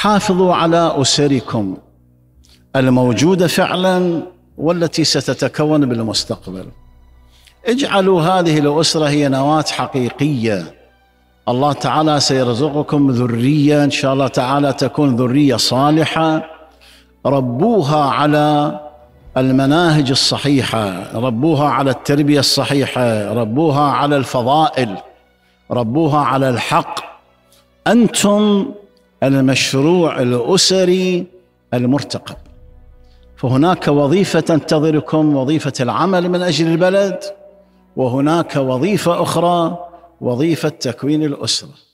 حافظوا على أسركم الموجودة فعلا والتي ستتكون بالمستقبل. اجعلوا هذه الأسرة هي نواة حقيقية. الله تعالى سيرزقكم ذرية إن شاء الله تعالى تكون ذرية صالحة. ربوها على المناهج الصحيحة ربوها على التربية الصحيحة ربوها على الفضائل ربوها على الحق. أنتم المشروع الأسري المرتقب. فهناك وظيفة تنتظركم وظيفة العمل من أجل البلد وهناك وظيفة أخرى وظيفة تكوين الأسرة.